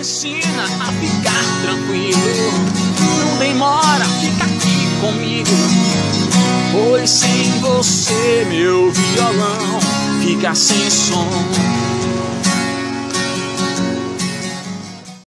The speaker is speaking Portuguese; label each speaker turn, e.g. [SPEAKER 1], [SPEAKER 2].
[SPEAKER 1] ensina a ficar tranquilo. Não demora, fica aqui comigo. Pois sem você, meu violão fica sem som.